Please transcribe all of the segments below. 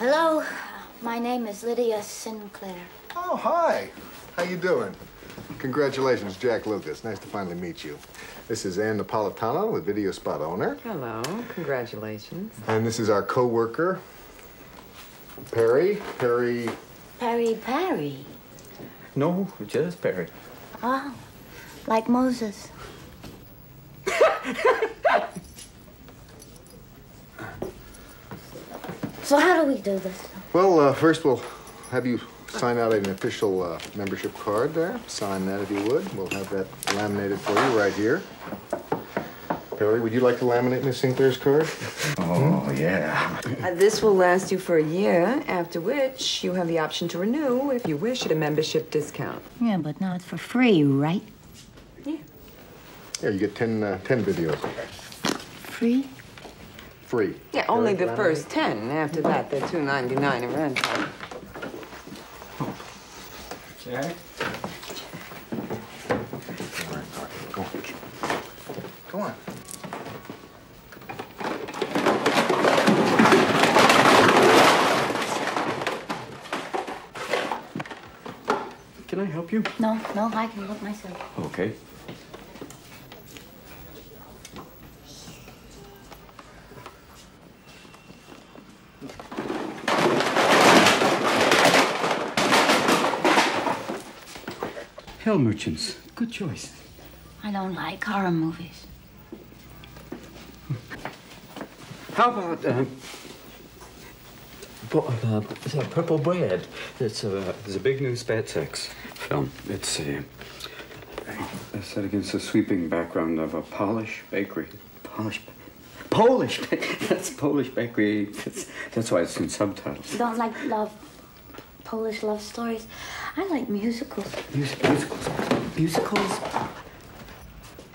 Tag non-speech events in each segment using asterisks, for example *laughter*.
Hello, my name is Lydia Sinclair. Oh, hi. How you doing? Congratulations, Jack Lucas. Nice to finally meet you. This is Anne Napolitano, the video spot owner. Hello, congratulations. And this is our co-worker, Perry. Perry. Perry Perry. No, just Perry. Oh, like Moses. *laughs* so how do we do this? Well, uh, first we'll have you sign out an official uh, membership card there. Sign that if you would. We'll have that laminated for you right here. Perry, would you like to laminate Miss Sinclair's card? Oh, yeah. Uh, this will last you for a year, after which you have the option to renew if you wish at a membership discount. Yeah, but not for free, right? Yeah. Yeah, you get 10, uh, 10 videos. Free? Free. Yeah, only the Laminate. first 10. After that, they're $2.99 a rental. Jack? All right, all right, go on. Go on. Can I help you? No, no, I can look myself. Okay. Hell merchants. Good choice. I don't like horror movies. How about uh, pu- uh, uh, Purple Bread? It's a, it's a big new Spatsex film. It's uh, uh, set against the sweeping background of a Polish bakery. Polish, Polish. *laughs* That's Polish bakery. That's, that's why it's in subtitles. You don't like love, Polish love stories. I like musicals. Mus- musicals. Musicals.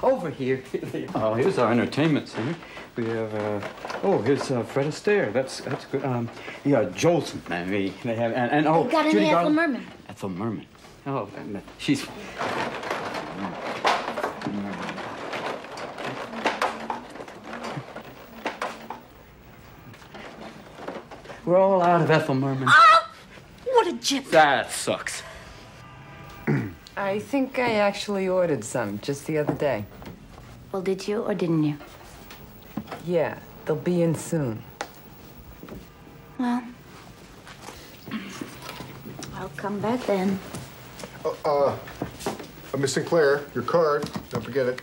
Over here. *laughs* oh, here's our entertainment center. We have, uh, oh, here's uh, Fred Astaire. That's that's good. Um, yeah, Jolson. I mean, they have, and, and oh, You got any Judy Ethel Garland. Merman? Ethel Merman. Oh, she's. We're all out of Ethel Merman. Oh, what a gyp! That sucks. *clears throat* I think I actually ordered some just the other day. Well, did you or didn't you? Yeah, they'll be in soon. Well, I'll come back then. Uh, uh, uh, Miss Sinclair, your card. Don't forget it.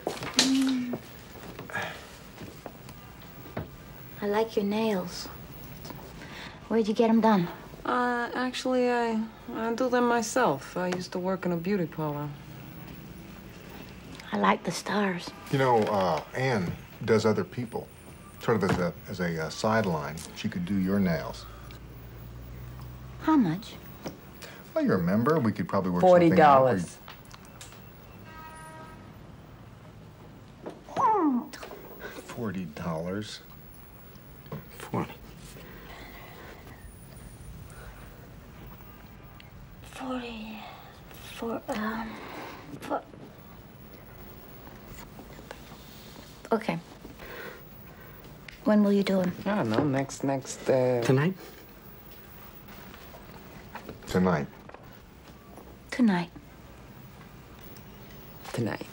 I like your nails. Where'd you get them done? Uh, actually, I, I do them myself. I used to work in a beauty parlor. I like the stars. You know, uh, Anne does other people, sort of as a as a uh, sideline. She could do your nails. How much? Well, you're a member. We could probably work Forty something out where dollars. Forty dollars. Forty. Forty. For um. For. Okay. When will you do them? I don't know, next, next, uh... Tonight? Tonight. Tonight. Tonight.